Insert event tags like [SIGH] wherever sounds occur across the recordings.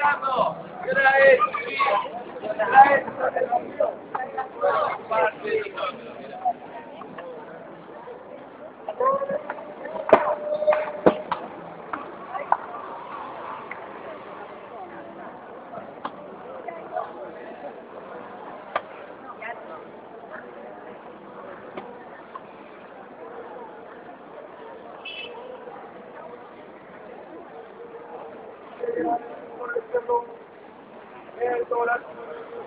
esperando.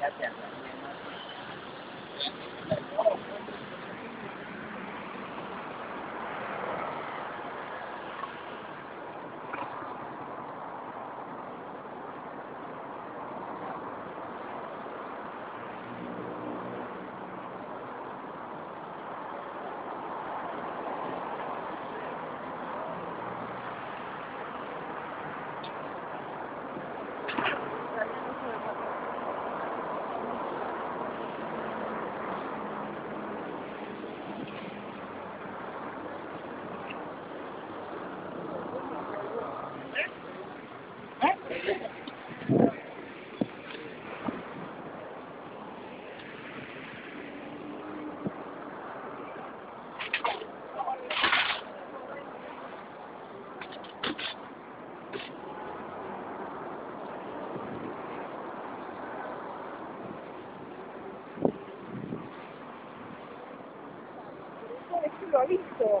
Gracias. Dạ, dạ. visto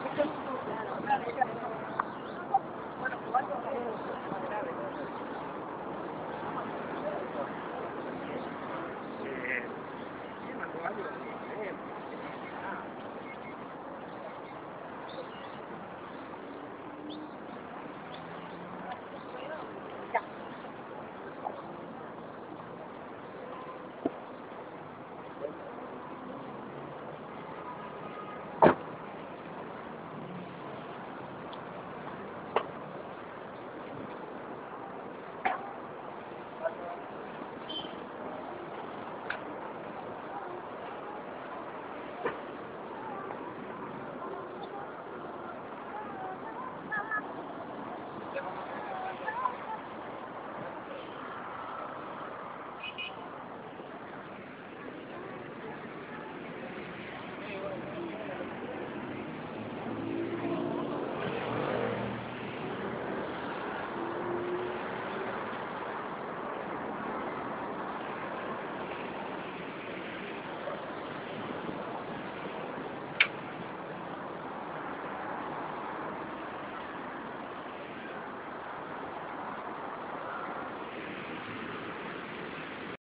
perfect. [LAUGHS]